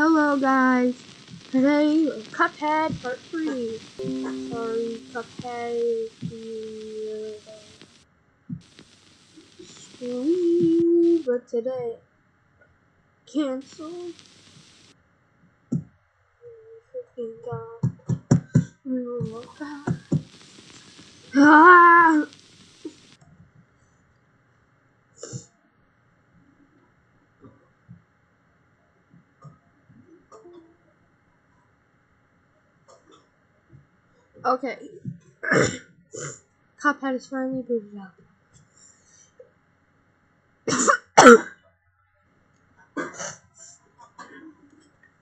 Hello guys. Today Cuphead Part 3. Sorry, Cuphead is story, but today canceled. Freaking God. Ah! Okay. Cuphead is finally booted up.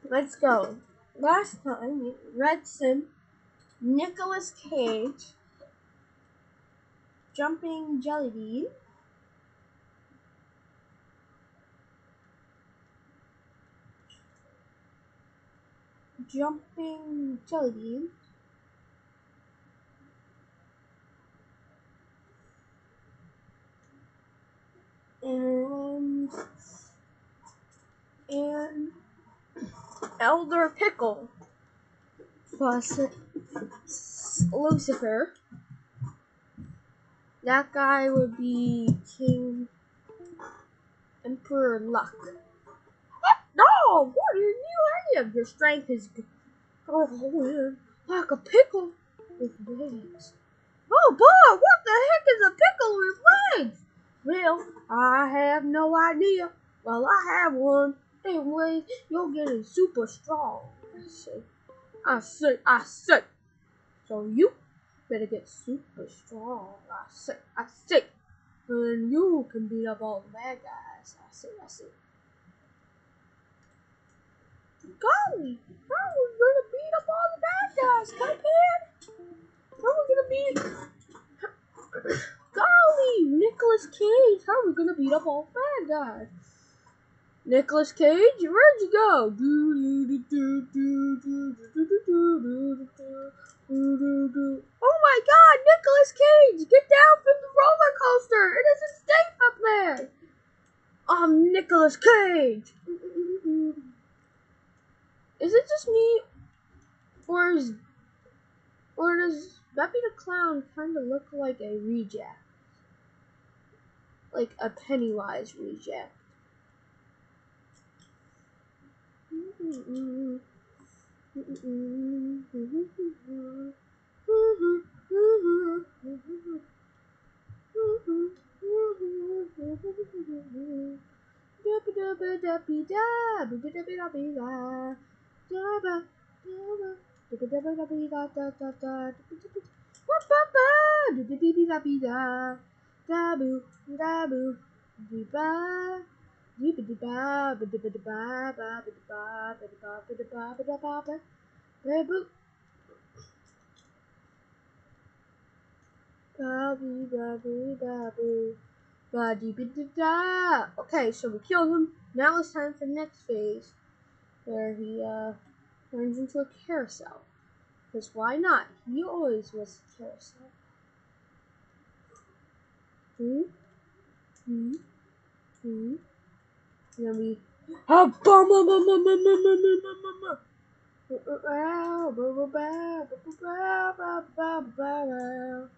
Let's go. Last time, Redson, Nicolas Cage, Jumping Jellybean, Jumping Jellybean, and and Elder Pickle plus Lucifer. That guy would be King Emperor Luck. No, what are you have? Your strength is oh, like a pickle with legs. Oh boy, what the heck is a pickle with legs? Well, I have no idea. Well, I have one. Anyway, you're getting super strong. I say, I say, I say. So you better get super strong. I say, I say. And you can beat up all the bad guys. I say, I say. Golly, how are we gonna beat up all the bad guys, Cuphead? How are we gonna beat... Golly, Nicolas Cage, how are we gonna beat up all bad guys? Nicolas Cage, where'd you go? Oh my god, Nicolas Cage, get down from the roller coaster. It isn't safe up there. I'm Nicolas Cage. Is it just me, or is, or does Beppi the Clown kind of look like a reject, like a Pennywise reject? Okay, so we killed him. Now it's time for the next phase, where he uh, turns into a carousel. Because why not? He always was a carousel. Hmm? Hmm? Hmm? And then we. Ah, bum, bum, bum, bum, bum, bum, bum, bum, bum, bum, bum.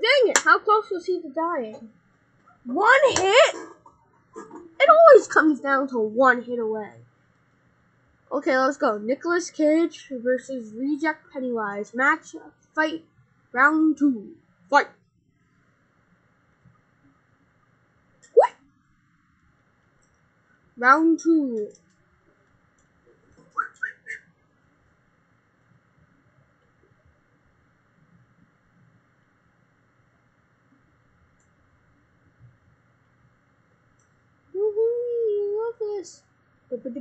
Dang it, how close was he to dying? One hit? It always comes down to one hit away. Okay, let's go. Nicolas Cage versus Reject Pennywise. Match, fight, round two. Fight! What? Round two. This. How did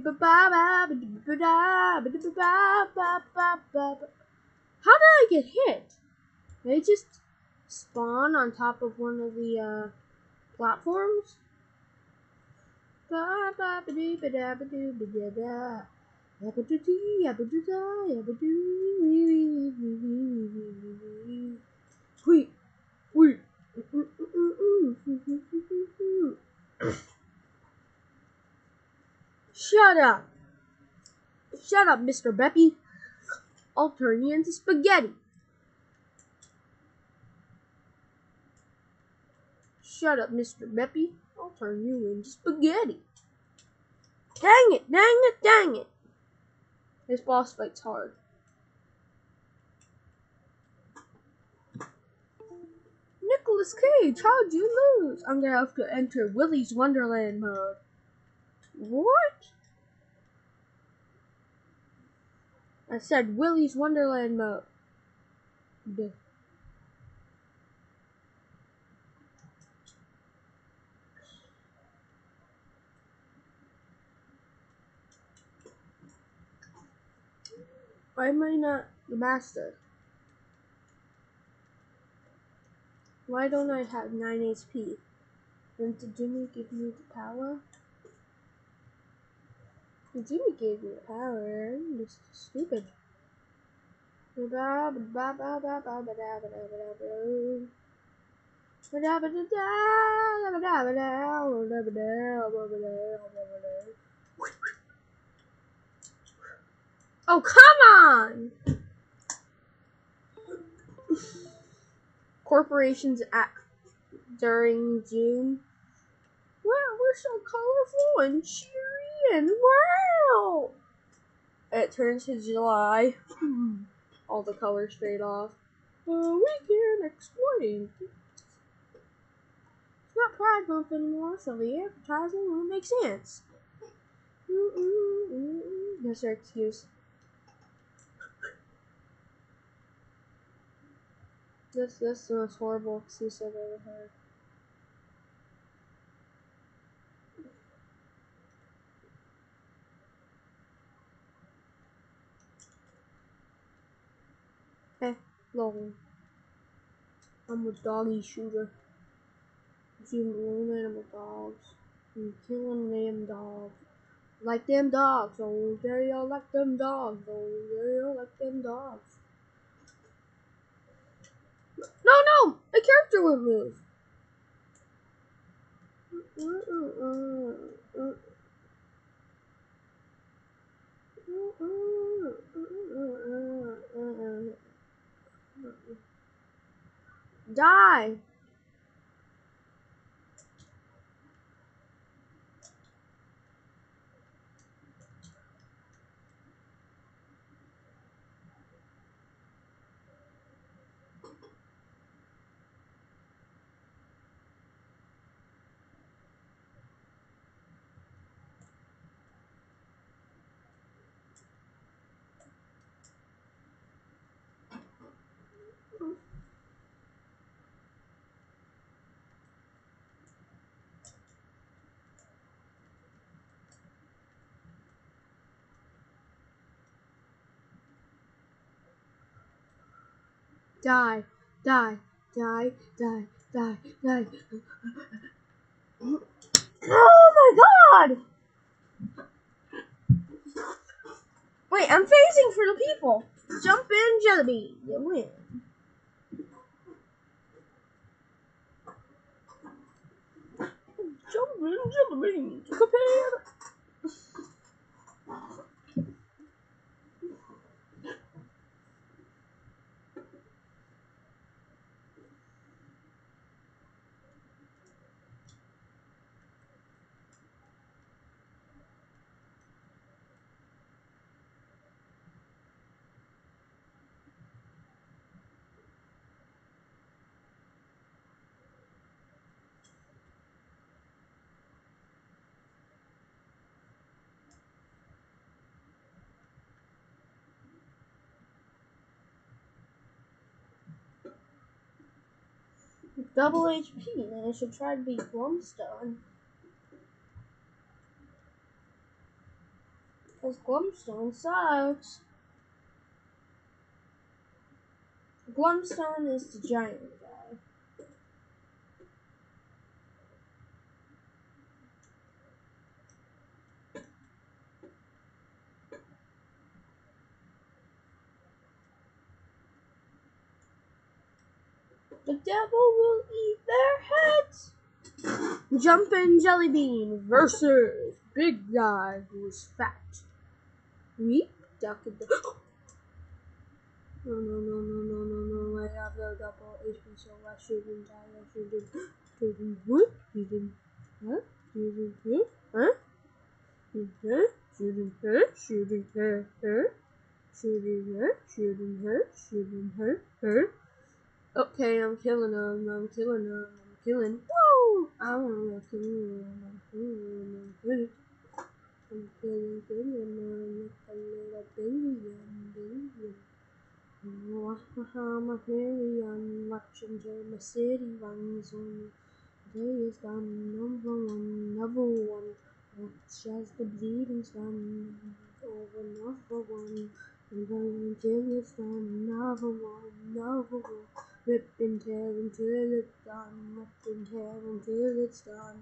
I get hit? Did I just spawn on top of one of the uh, platforms? Yabba do dee, yabba do da, yabba do wee wee wee wee wee wee wee. Wee, wee. Shut up. Shut up, Mr. Beppi. I'll turn you into spaghetti. Shut up, Mr. Beppi. I'll turn you into spaghetti. Dang it, dang it, dang it. This boss fight's hard. Nicolas Cage, how'd you lose? I'm gonna have to enter Willy's Wonderland mode. What? I said Willy's Wonderland mode. Why am I not the master? Why don't I have 9 HP? Did Jimmy give me the power? Jimmy gave me power. This is stupid. Oh, come on! Corporations act during June. Wow, we're so colorful and cheery and wow! It turns to July. All the colors fade off. Uh, we can explain. It's not Pride Month anymore, so the advertising won't make sense. That's our excuse. This this is the most horrible excuse I've ever heard. Eh, lol. I'm a doggy shooter. Shooting little animal dogs. I'm killing them dogs. Like them dogs. Oh, they all like them dogs. Oh, they all like them dogs. No, no! My character won't move. Die! Die, die, die, die, die, die. Oh my god! Wait, I'm facing for the people. Jump in, Jellybean. You win. Jump in, Jellybean. Compare. Double HP, then I should try to beat Glumstone. Because Glumstone sucks. Glumstone is the giant guy. The devil will eat their heads. Jumpin' Jelly Bean versus Big Guy who's fat. We duck in the. No, no, no, no, no, no, no. I have the double HP, so I shouldn't. I shouldn't. Shouldn't. What? Shouldn't. Huh? Shouldn't. Huh? Huh? Shouldn't hurt. Shouldn't hurt. Hurt. Shouldn't hurt. Shouldn't hurt. Shouldn't hurt. Hurt. Okay, I'm killing him. I'm killing him. I'm killing. Woo! I'm killing him. I'm killing. I'm killing. I'm killing, killing him. Like a little baby. Baby. I'm a fairy. I'm watching till my city runs on. Day is done. Number one. Number one. Watch as the bleeding's done. Over number one. And then until it's done. Another one. Another one. Rip and tear until it's done. Rip and tear until it's done.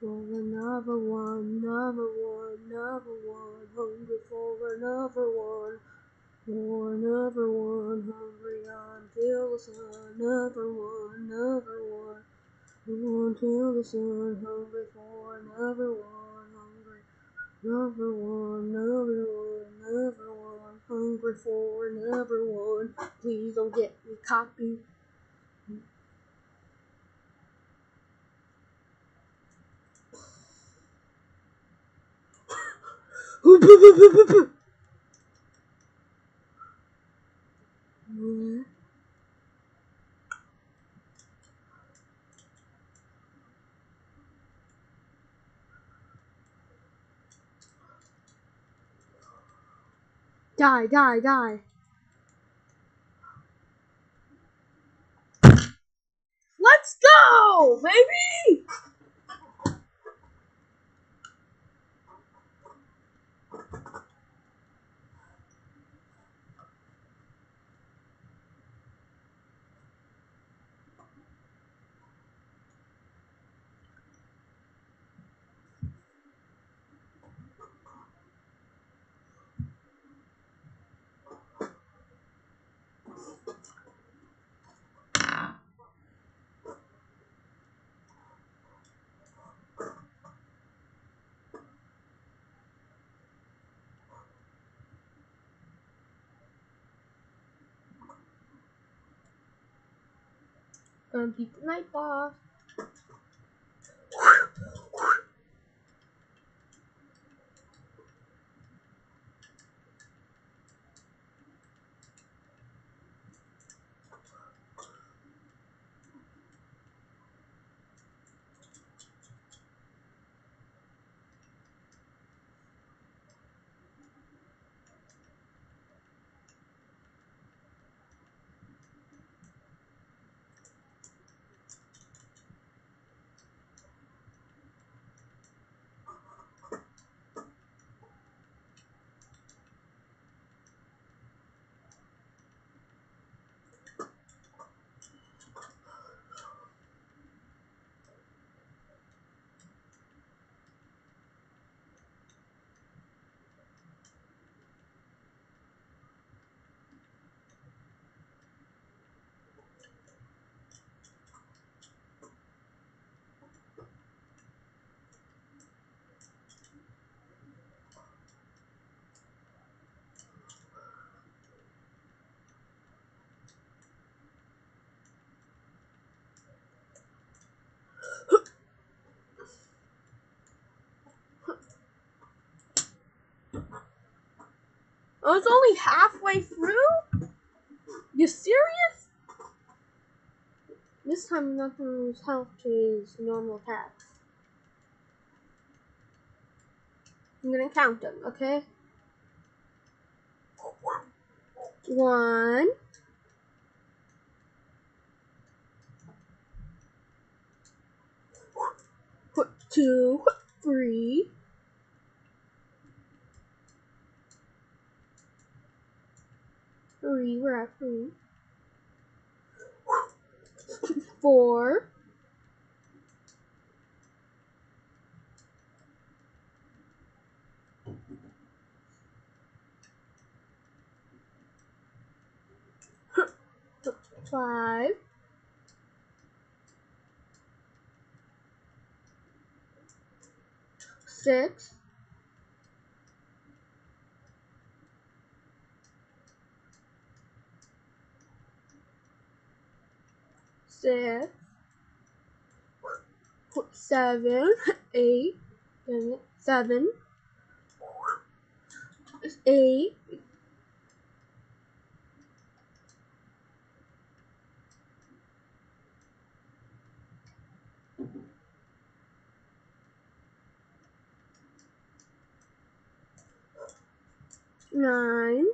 For another one, another one, another one, hungry for another one. For another one, hungry until the sun. Another one, another one, until the sun. Hungry for another one, hungry. Another one, another one, another one, hungry for another one. Please don't get me copy. Die, die, die. Let's go, baby! Beat the night boss. Oh, I was only halfway through? You serious? This time I'm not health to his normal attacks. I'm gonna count them, okay? One. Two, three, we were at three, four, five, six. Four. Five. Six. Six, seven, eight, seven, eight, nine,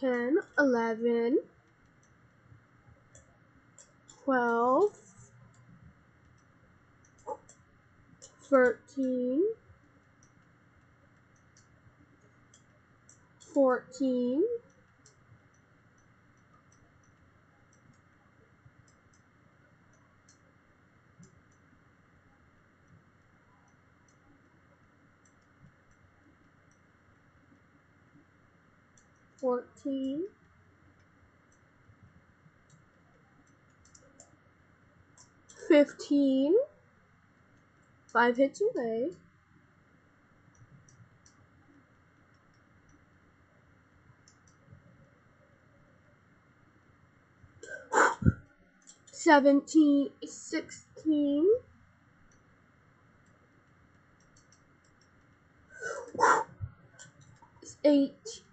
ten, eleven, twelve, thirteen, fourteen, fourteen, fifteen, five hits away, seventeen, sixteen, eight,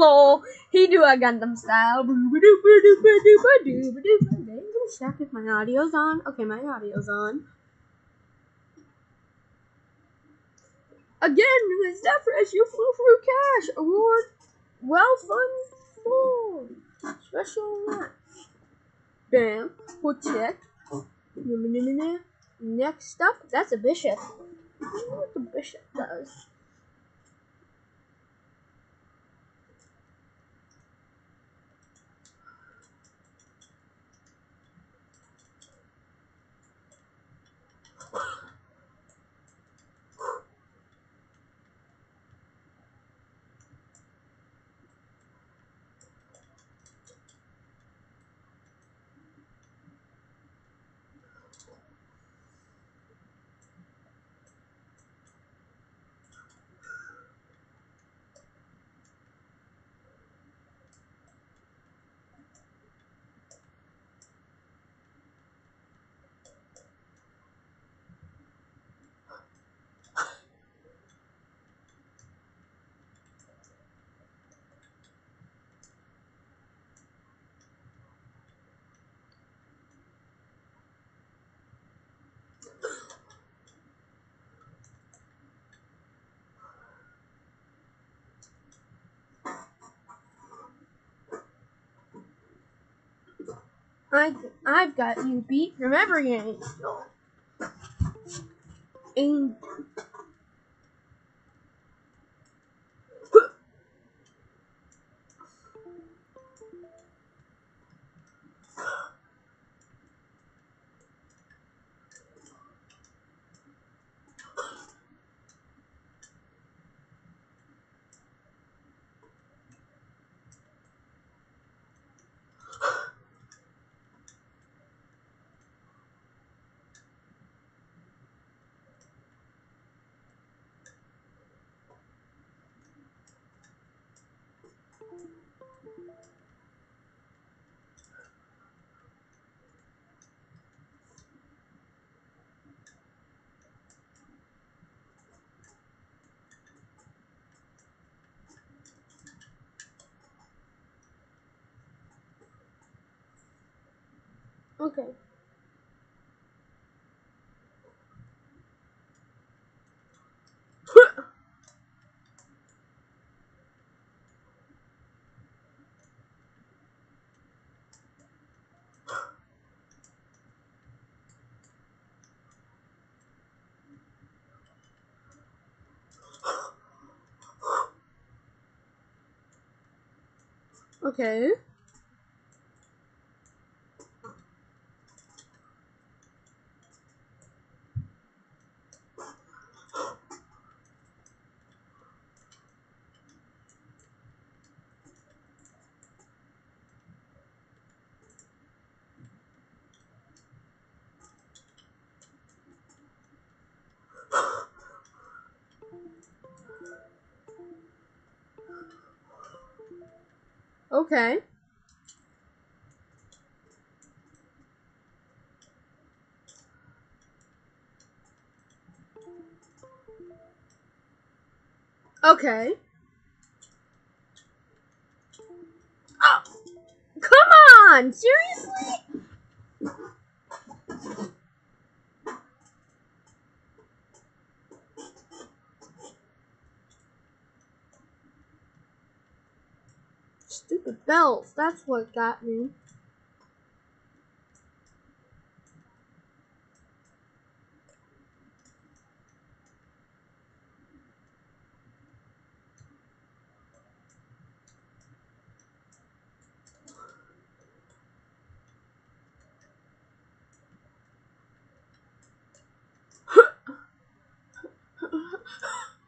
Lol, he do a Gangnam style. Check if my audio's on. Okay, my audio's on. Again, with Zephyrus, you flew through cash. Award, well fun. Special match. Bam. Check. Next up, that's a bishop. What the bishop does. I I've got you beat. Remember, Angel. Angel. Okay. Okay. Okay. Okay. Oh, come on! Seriously? Stupid that's what got me.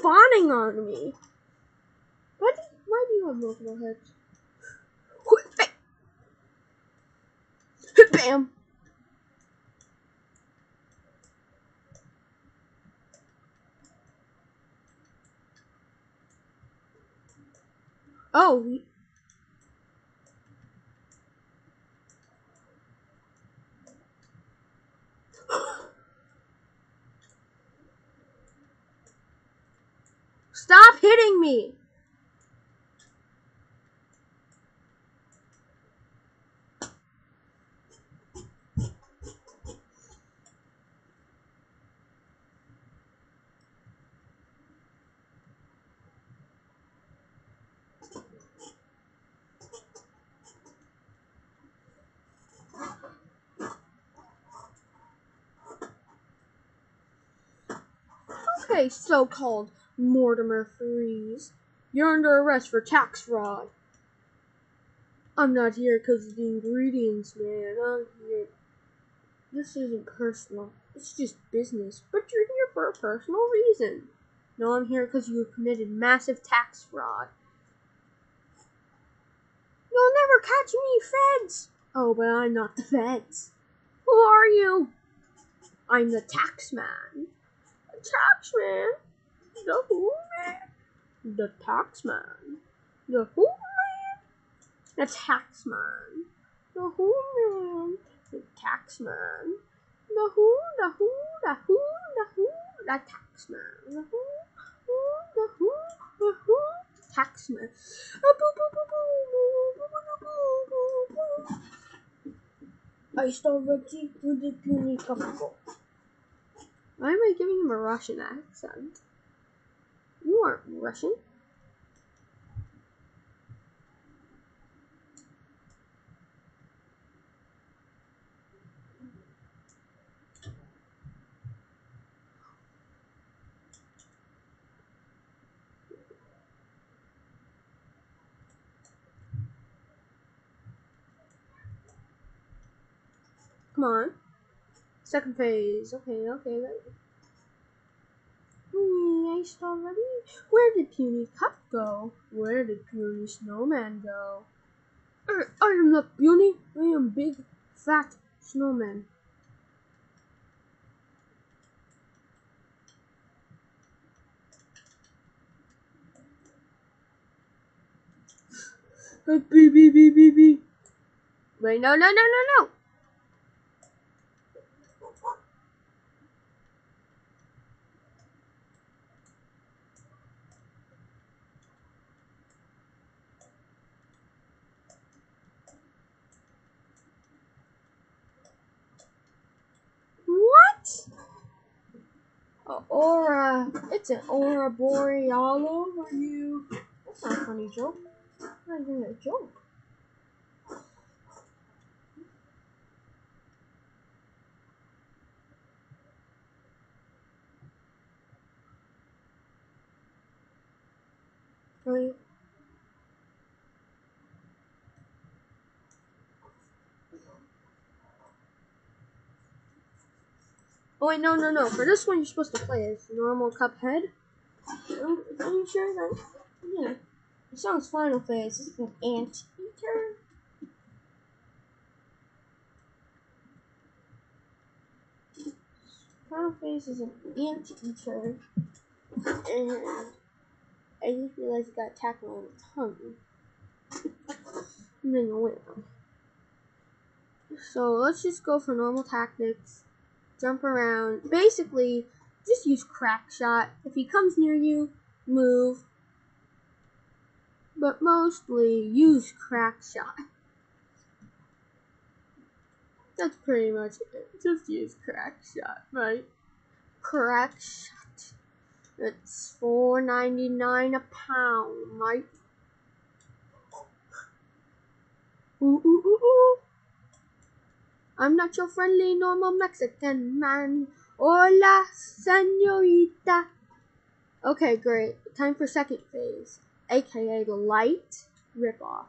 spawning on me. Why do, why do you have multiple heads? Bam! Oh, me. Okay, so cold. Mortimer Freeze. You're under arrest for tax fraud. I'm not here because of the ingredients, man. I'm here. This isn't personal. It's just business. But you're here for a personal reason. No, I'm here because you have committed massive tax fraud. You'll never catch me, feds! Oh, but I'm not the feds. Who are you? I'm the tax man. The tax man? The who man? The tax man. The who man? The tax man. The who man? The tax man. The who, the who, the who, the who, the tax man. The who, who, the who, the who, tax man. Boo. I the tea to the puny couple. Why am I giving him a Russian accent? Aren't Russian. Come on. Second phase. Okay, okay. Already? Where did Puny Cup go? Where did Puny Snowman go? I, I am not Puny. I am big, fat snowman. Beep, beep, beep, beep, beep. Wait, no, no, no, no, no. What? A aura. It's an aura borealis. Are you? That's not a funny joke. Not even a joke. Right. Oh wait, no, no, no. For this one, you're supposed to play as normal Cuphead. Are you sure that? Yeah. The song's Final Phase. Is an anteater. Final Phase is an anteater. And I just realized I got attacked on the tongue. And then you win. So let's just go for normal tactics. Jump around. Basically, just use crack shot. If he comes near you, move. But mostly use crack shot. That's pretty much it. Just use crack shot, right? Crack shot. It's four ninety nine a pound, right? Ooh ooh ooh ooh. I'm not your friendly normal Mexican man. Hola, senorita. Okay, great. Time for second phase, aka the light ripoff.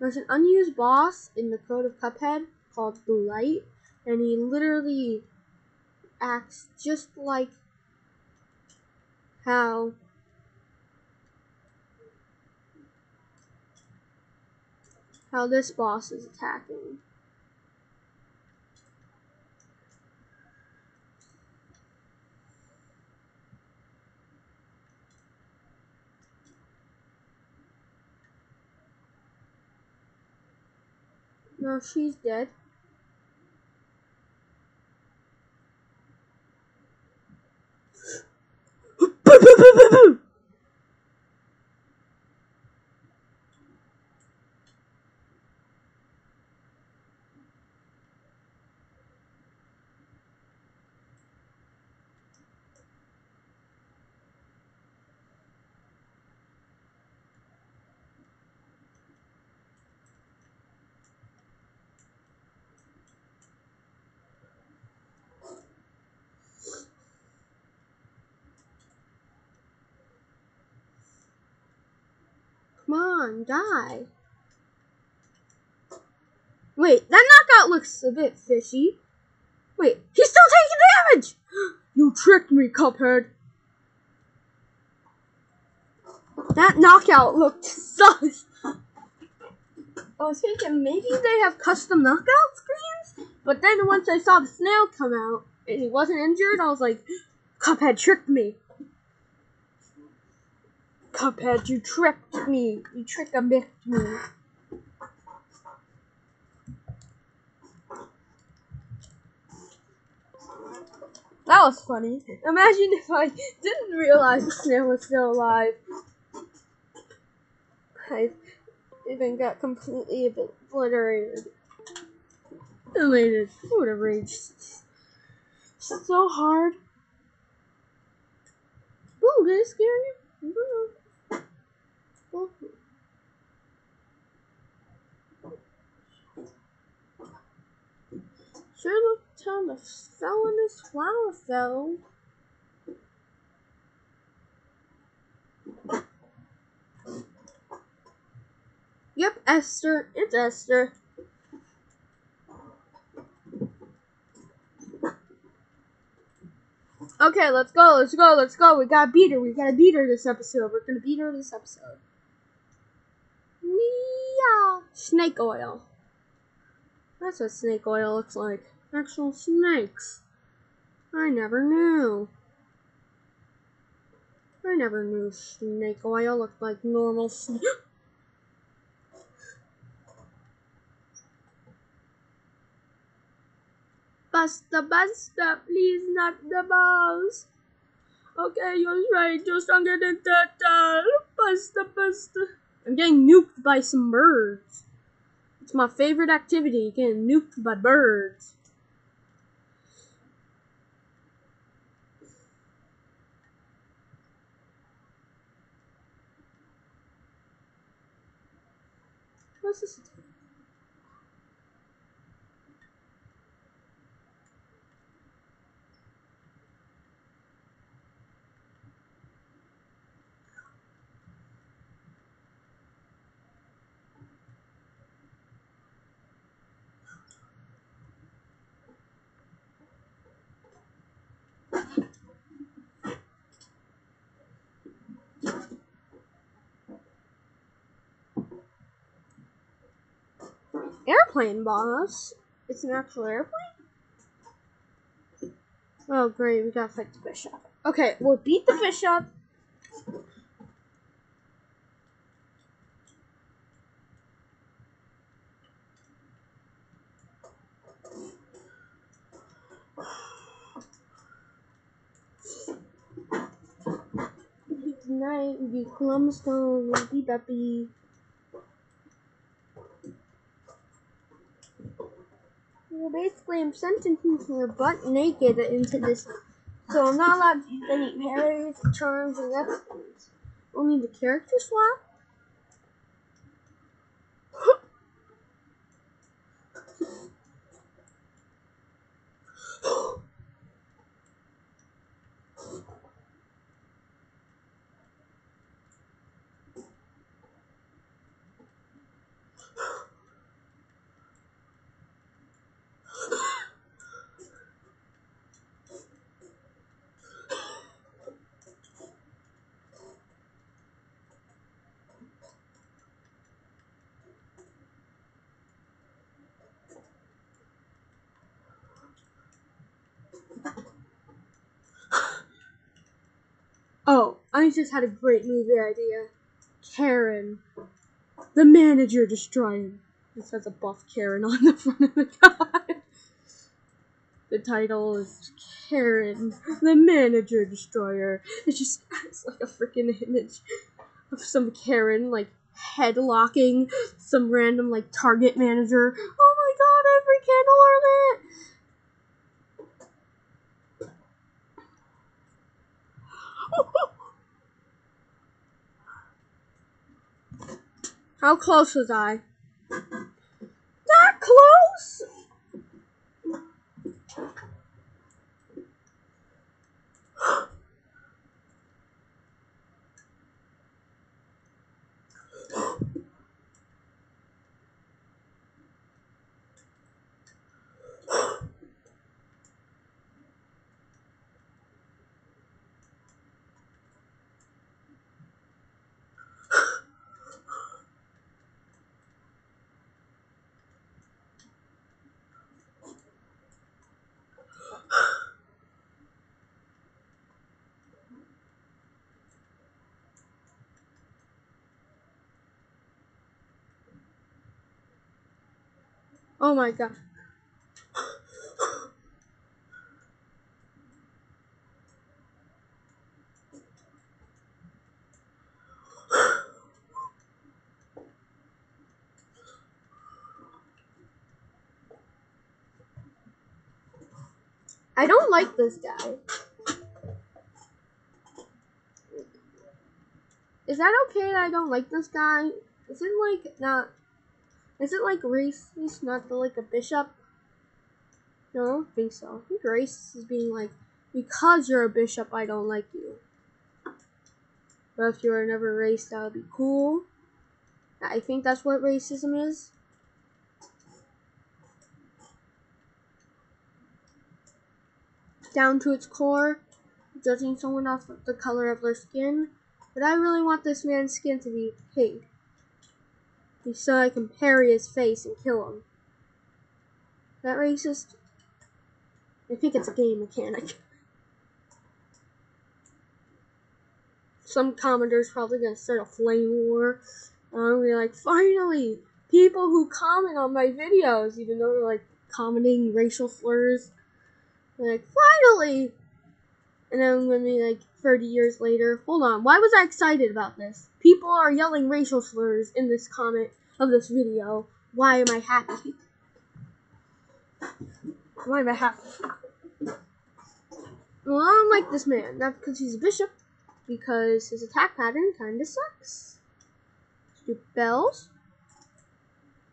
There's an unused boss in the code of Cuphead called the Light, and he literally acts just like how how this boss is attacking. No, she's dead. Come on, die. Wait, that knockout looks a bit fishy. Wait, he's still taking damage! You tricked me, Cuphead. That knockout looked sus. I was thinking maybe they have custom knockout screens, but then once I saw the snail come out and he wasn't injured, I was like, Cuphead tricked me. Cuphead, you tricked me. You trick a me. That was funny. Imagine if I didn't realize the snail was still alive. I even got completely obliterated. Elated. I would have raged so hard. Ooh, did it scare you? Sure looked time the fell this flower fell. Yep, Esther. It's Esther. Okay, let's go, let's go, let's go. We gotta beat her. We gotta beat her this episode. We're gonna beat her this episode. Yeah. Snake oil. That's what snake oil looks like. Actual snakes. I never knew. I never knew snake oil looked like normal snake. Buster, Buster, please not the mouse. Okay, you're right. You're stronger than Turtle. Buster, Buster. I'm getting nuked by some birds. It's my favorite activity, getting nuked by birds. What's this? Airplane boss? It's an actual airplane? Oh great, we gotta fight the bishop. Okay, we'll beat the bishop. Tonight we beat Columbus Stone, we beat Beppi. Well, basically, I'm sentencing her butt naked into this, so I'm not allowed to use any parries, charms, or exploits. Only the character swap. Oh, I just had a great movie idea. Karen, the manager destroyer. This has a buff Karen on the front of the guy. The title is Karen, the manager destroyer. It's just it's like a freaking image of some Karen like headlocking some random like Target manager. Oh my god, every candle are lit. How close was I? That close? Oh my god. I don't like this guy. Is that okay that I don't like this guy? Is it like not is it like racist not to like a bishop? No, I don't think so. I think racist is being like, because you're a bishop, I don't like you. But if you were never raced, that would be cool. I think that's what racism is. Down to its core, judging someone off the color of their skin. But I really want this man's skin to be pink so I can parry his face and kill him. That racist? I think it's a game mechanic. Some commenter's probably gonna start a flame war. I'm be like, finally, people who comment on my videos, even though they're like commenting racial slurs, Like, finally! And I'm gonna be like 30 years later. Hold on, why was I excited about this? People are yelling racial slurs in this comment of this video. Why am I happy? Why am I happy? Well, I don't like this man. Not because he's a bishop, because his attack pattern kinda sucks. Stupid bells.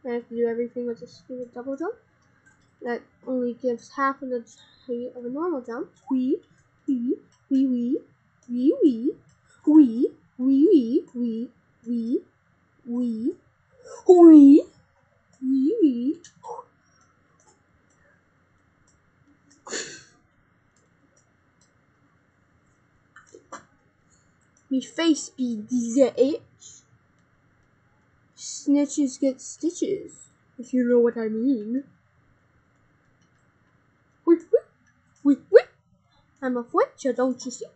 I have to do everything with a stupid double jump. That only gives half of the height of a normal jump. Wee, wee, wee, wee, wee, wee, wee, wee, wee, wee, wee, wee, wee, wee. Me face be itch. Snitches get stitches, if you know what I mean. Wait, wait, wait, wait. I'm a Fletcher, don't you see?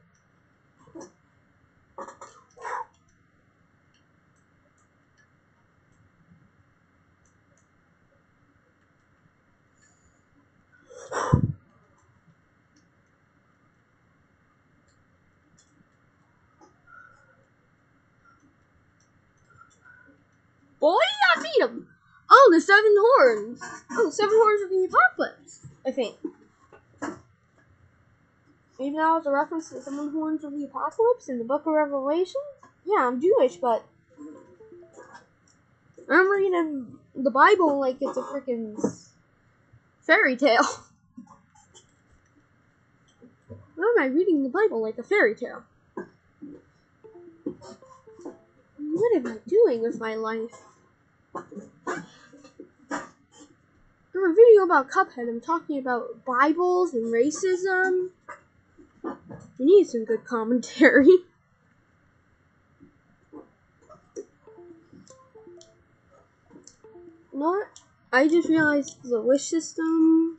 Boy, I beat him! Oh, the seven horns! Oh, the seven horns of the apocalypse, I think. Maybe that was a reference to the seven horns of the apocalypse in the book of Revelation? Yeah, I'm Jewish, but I'm reading the Bible like it's a freaking fairy tale. Why am I reading the Bible like a fairy tale? What am I doing with my life? In a video about Cuphead, I'm talking about Bibles and racism. We need some good commentary. You what? I just realized the wish system.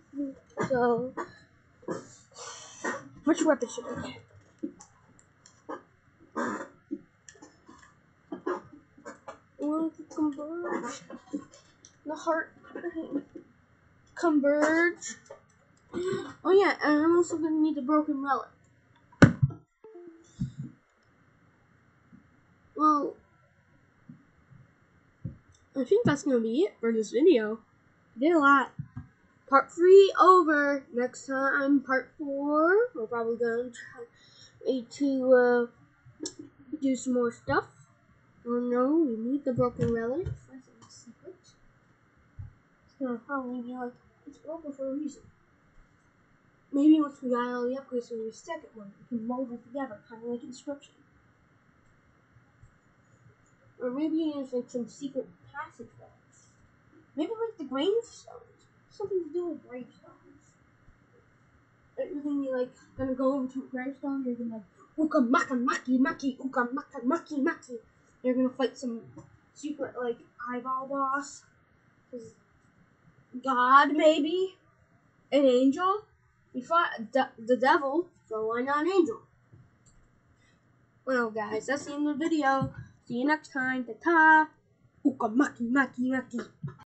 So, which weapon should I get? Well, converge. The heart. Converge. Oh yeah, and I'm also gonna need the broken relic. Well, I think that's gonna be it for this video. I Did a lot. Part three over. Next time, part four. We're probably gonna try to uh, do some more stuff. Oh no, we need the broken relic. That's a secret. It's gonna probably be like it's broken for a reason. Maybe once we got all the upgrades for the second one, we can mold it together, kind of like inscription. Or maybe there's like some secret passageways. Maybe like the gravestones. Something to do with gravestones. You're gonna be like gonna go over to a gravestone. You're gonna uka maka maki maki uka maka maki maki. You're gonna fight some secret like eyeball boss, God maybe an angel. We fought de- the devil, so why not an angel? Well, guys, that's the end of the video. See you next time. Ta ta. Uka maki maki maki.